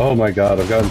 Oh my god, I've gotten